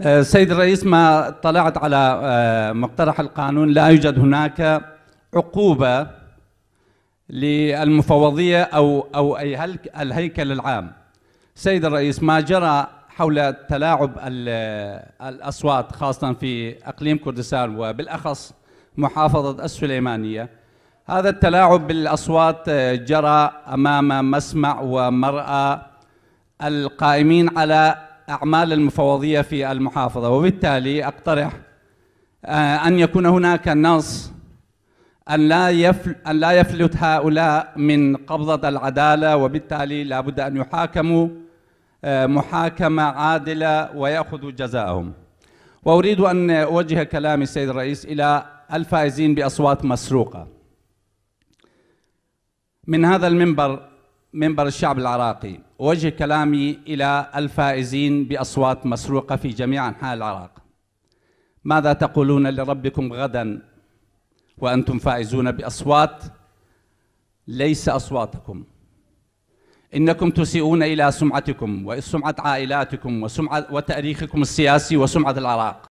آه، سيد الرئيس ما اطلعت على آه، مقترح القانون لا يوجد هناك عقوبة للمفوضية أو أو أي الهيكل العام. سيد الرئيس ما جرى حول تلاعب ال- الأصوات خاصة في أقليم كردستان وبالأخص محافظة السليمانية هذا التلاعب بالأصوات آه، جرى أمام مسمع ومرأى القائمين على أعمال المفوضية في المحافظة وبالتالي أقترح آه، أن يكون هناك نص أن لا يفل أن لا يفلت هؤلاء من قبضة العدالة وبالتالي لابد أن يحاكموا آه، محاكمة عادلة ويأخذوا جزاءهم. وأريد أن أوجه كلامي السيد الرئيس إلى الفائزين بأصوات مسروقة. من هذا المنبر منبر الشعب العراقي. أوجه كلامي إلى الفائزين بأصوات مسروقة في جميع أنحاء العراق. ماذا تقولون لربكم غدا وأنتم فائزون بأصوات ليس أصواتكم؟ إنكم تسيئون إلى سمعتكم وسمعة عائلاتكم وسمعة وتأريخكم السياسي وسمعة العراق.